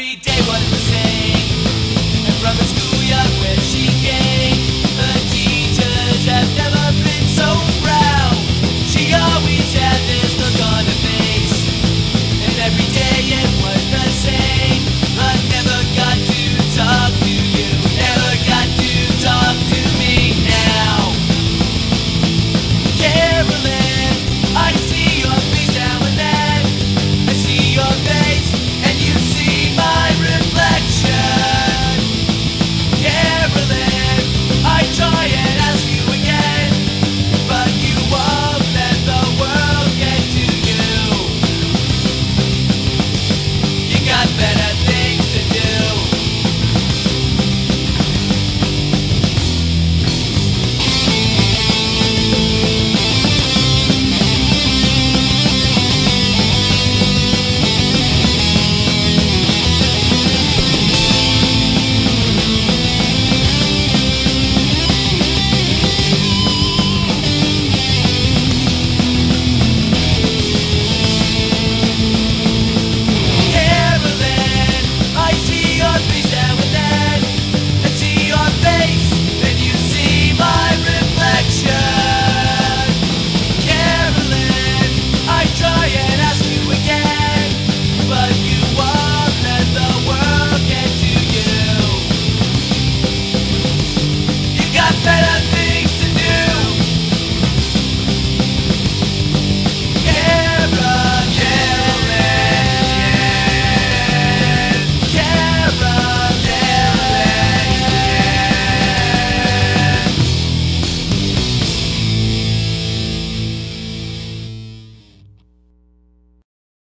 every day was the same. And from the schoolyard.